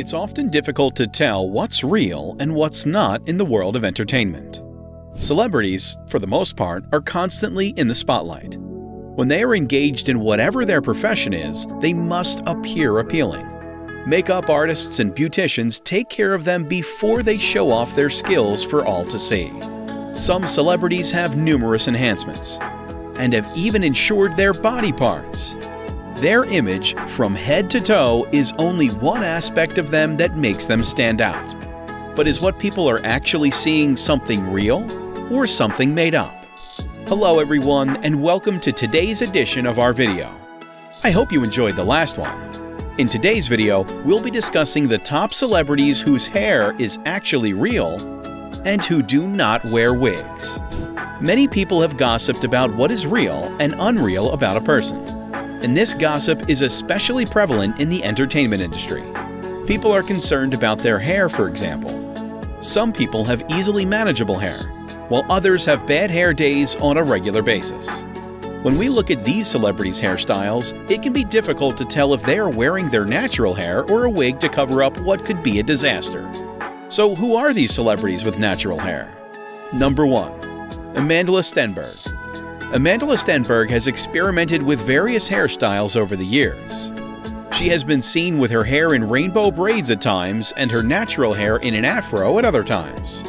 It's often difficult to tell what's real and what's not in the world of entertainment. Celebrities, for the most part, are constantly in the spotlight. When they are engaged in whatever their profession is, they must appear appealing. Makeup artists and beauticians take care of them before they show off their skills for all to see. Some celebrities have numerous enhancements and have even insured their body parts. Their image, from head to toe, is only one aspect of them that makes them stand out. But is what people are actually seeing something real or something made up? Hello everyone and welcome to today's edition of our video. I hope you enjoyed the last one. In today's video, we'll be discussing the top celebrities whose hair is actually real and who do not wear wigs. Many people have gossiped about what is real and unreal about a person and this gossip is especially prevalent in the entertainment industry. People are concerned about their hair, for example. Some people have easily manageable hair, while others have bad hair days on a regular basis. When we look at these celebrities' hairstyles, it can be difficult to tell if they are wearing their natural hair or a wig to cover up what could be a disaster. So, who are these celebrities with natural hair? Number 1. Amandla Stenberg. Amandla Stenberg has experimented with various hairstyles over the years. She has been seen with her hair in rainbow braids at times and her natural hair in an afro at other times.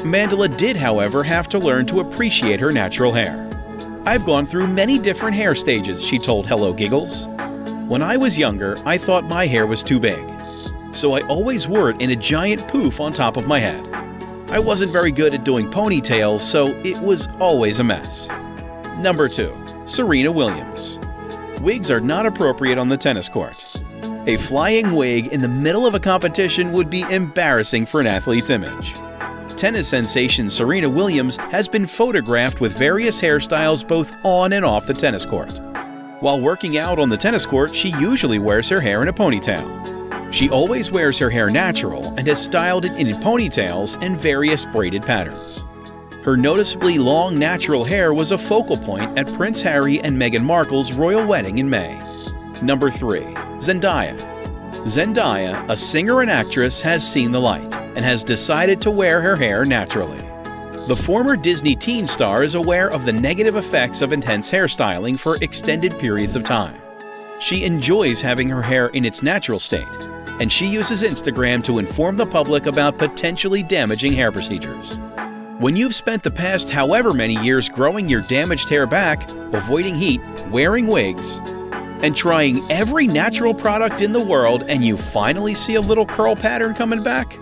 Mandela did, however, have to learn to appreciate her natural hair. I've gone through many different hair stages, she told Hello Giggles. When I was younger, I thought my hair was too big, so I always wore it in a giant poof on top of my head. I wasn't very good at doing ponytails, so it was always a mess. Number 2. Serena Williams. Wigs are not appropriate on the tennis court. A flying wig in the middle of a competition would be embarrassing for an athlete's image. Tennis sensation Serena Williams has been photographed with various hairstyles both on and off the tennis court. While working out on the tennis court, she usually wears her hair in a ponytail. She always wears her hair natural and has styled it in ponytails and various braided patterns. Her noticeably long natural hair was a focal point at Prince Harry and Meghan Markle's royal wedding in May. Number 3. Zendaya. Zendaya, a singer and actress, has seen the light and has decided to wear her hair naturally. The former Disney teen star is aware of the negative effects of intense hairstyling for extended periods of time. She enjoys having her hair in its natural state, and she uses Instagram to inform the public about potentially damaging hair procedures. When you've spent the past however many years growing your damaged hair back, avoiding heat, wearing wigs, and trying every natural product in the world and you finally see a little curl pattern coming back?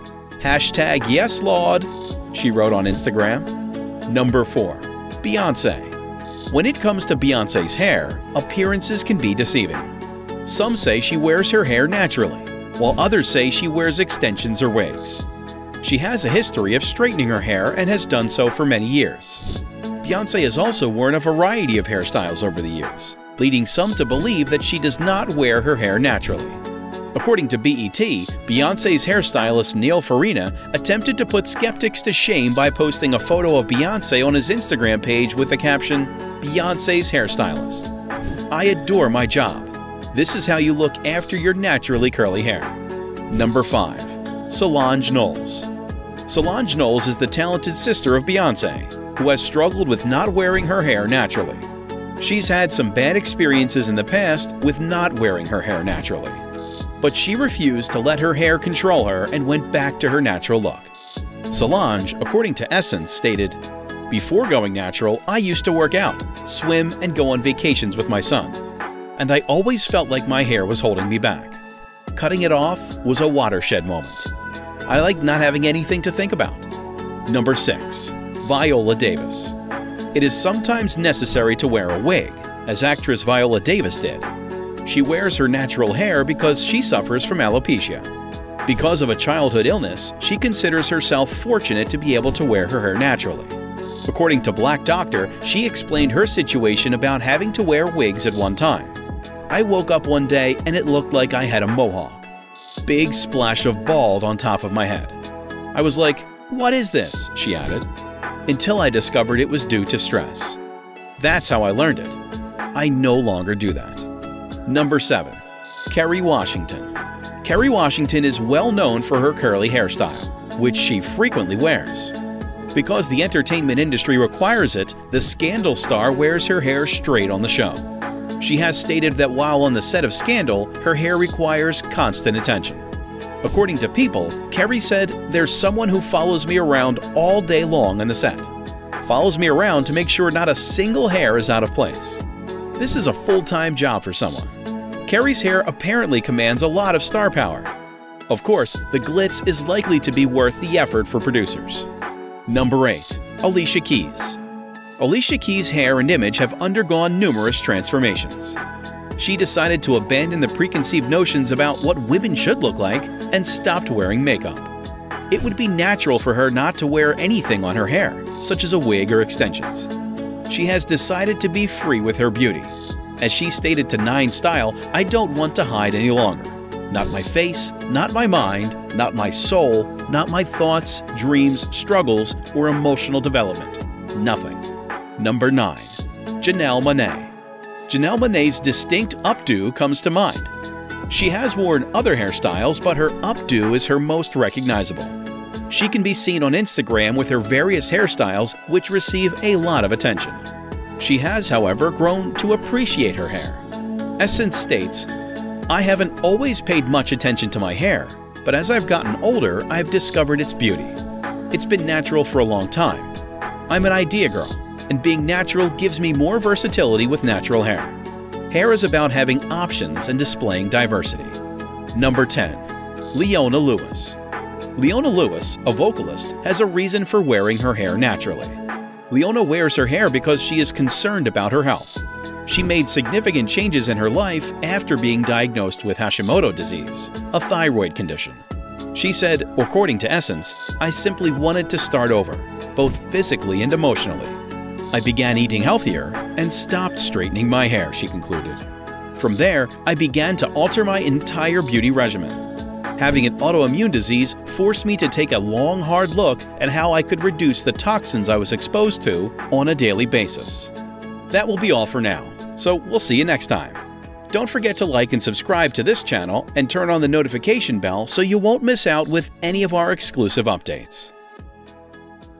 Hashtag yes, Lord, she wrote on Instagram. Number 4. Beyonce. When it comes to Beyonce's hair, appearances can be deceiving. Some say she wears her hair naturally, while others say she wears extensions or wigs. She has a history of straightening her hair and has done so for many years. Beyonce has also worn a variety of hairstyles over the years, leading some to believe that she does not wear her hair naturally. According to BET, Beyonce's hairstylist Neal Farinah attempted to put skeptics to shame by posting a photo of Beyonce on his Instagram page with the caption, Beyonce's hairstylist. I adore my job. This is how you look after your naturally curly hair. Number 5. Solange Knowles Solange Knowles is the talented sister of Beyonce, who has struggled with not wearing her hair naturally. She's had some bad experiences in the past with not wearing her hair naturally. But she refused to let her hair control her and went back to her natural look. Solange, according to Essence, stated, Before going natural, I used to work out, swim, and go on vacations with my son. And I always felt like my hair was holding me back. Cutting it off was a watershed moment. I like not having anything to think about. Number 6. Viola Davis. It is sometimes necessary to wear a wig, as actress Viola Davis did. She wears her natural hair because she suffers from alopecia. Because of a childhood illness, she considers herself fortunate to be able to wear her hair naturally. According to Black Doctor, she explained her situation about having to wear wigs at one time. I woke up one day and it looked like I had a mohawk big splash of bald on top of my head. I was like, What is this? she added, until I discovered it was due to stress. That's how I learned it. I no longer do that. Number 7. Kerry Washington. Kerry Washington is well known for her curly hairstyle, which she frequently wears. Because the entertainment industry requires it, the Scandal star wears her hair straight on the show. She has stated that while on the set of Scandal, her hair requires constant attention. According to People, Kerry said, There's someone who follows me around all day long on the set. Follows me around to make sure not a single hair is out of place. This is a full time job for someone. Kerry's hair apparently commands a lot of star power. Of course, the glitz is likely to be worth the effort for producers. Number 8. Alicia Keys. Alicia Keys' hair and image have undergone numerous transformations. She decided to abandon the preconceived notions about what women should look like and stopped wearing makeup. It would be natural for her not to wear anything on her hair, such as a wig or extensions. She has decided to be free with her beauty. As she stated to InStyle, I don't want to hide any longer. Not my face, not my mind, not my soul, not my thoughts, dreams, struggles, or emotional development. Nothing. Number 9. Janelle Monáe. Janelle Monáe's distinct updo comes to mind. She has worn other hairstyles, but her updo is her most recognizable. She can be seen on Instagram with her various hairstyles, which receive a lot of attention. She has, however, grown to appreciate her hair. Essence states, I haven't always paid much attention to my hair, but as I've gotten older, I've discovered its beauty. It's been natural for a long time. I'm an idea girl, and being natural gives me more versatility with natural hair. Hair is about having options and displaying diversity. Number 10. Leona Lewis. Leona Lewis, a vocalist, has a reason for wearing her hair naturally. Leona wears her hair because she is concerned about her health. She made significant changes in her life after being diagnosed with Hashimoto disease, a thyroid condition. She said, according to Essence, I simply wanted to start over, both physically and emotionally. I began eating healthier and stopped straightening my hair, she concluded. From there, I began to alter my entire beauty regimen. Having an autoimmune disease forced me to take a long, hard look at how I could reduce the toxins I was exposed to on a daily basis. That will be all for now. So we'll see you next time. Don't forget to like and subscribe to this channel and turn on the notification bell so you won't miss out with any of our exclusive updates.